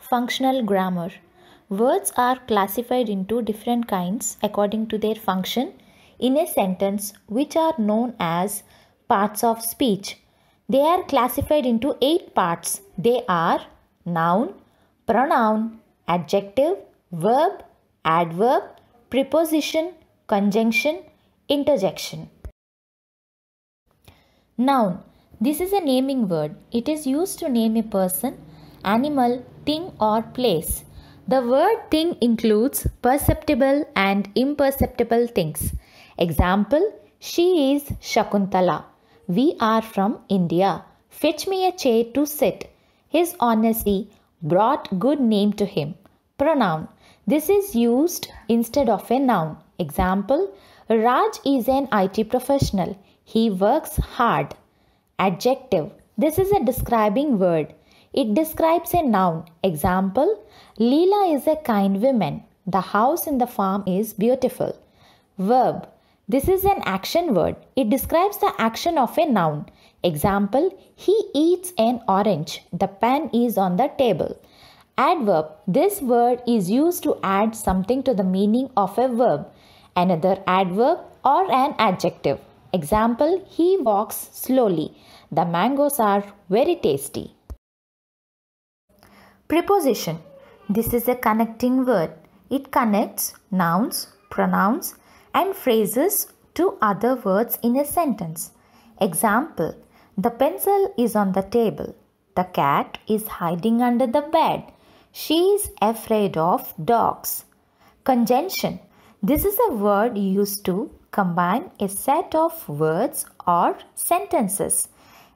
Functional grammar. Words are classified into different kinds according to their function in a sentence, which are known as parts of speech. They are classified into eight parts. They are noun, pronoun, adjective, verb, adverb, preposition, conjunction, interjection. Noun. This is a naming word. It is used to name a person, animal, thing, or place. The word thing includes perceptible and imperceptible things. Example She is Shakuntala. We are from India. Fetch me a chair to sit. His honesty brought good name to him. Pronoun. This is used instead of a noun. Example Raj is an IT professional. He works hard. Adjective. This is a describing word. It describes a noun. Example Leela is a kind woman. The house in the farm is beautiful. Verb. This is an action word. It describes the action of a noun. Example He eats an orange. The pen is on the table. Adverb. This word is used to add something to the meaning of a verb. Another adverb or an adjective. Example He walks slowly. The mangoes are very tasty. Preposition. This is a connecting word. It connects nouns, pronouns, and phrases to other words in a sentence. Example The pencil is on the table. The cat is hiding under the bed. She is afraid of dogs. Conjunction. This is a word used to combine a set of words or sentences.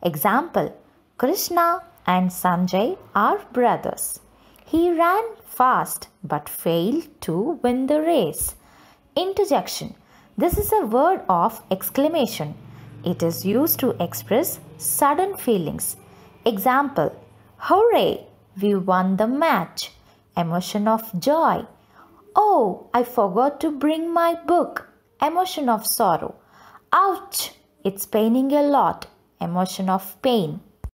Example Krishna and Sanjay are brothers. He ran fast but failed to win the race. Interjection. This is a word of exclamation. It is used to express sudden feelings. Example Hooray! We won the match. Emotion of joy. Oh, I forgot to bring my book. Emotion of sorrow. Ouch! It's paining a lot. Emotion of pain.